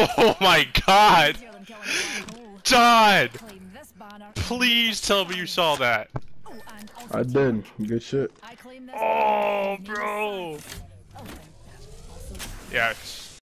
Oh my god! Todd! Please tell me you saw that. I did. Good shit. Oh, bro. Yes.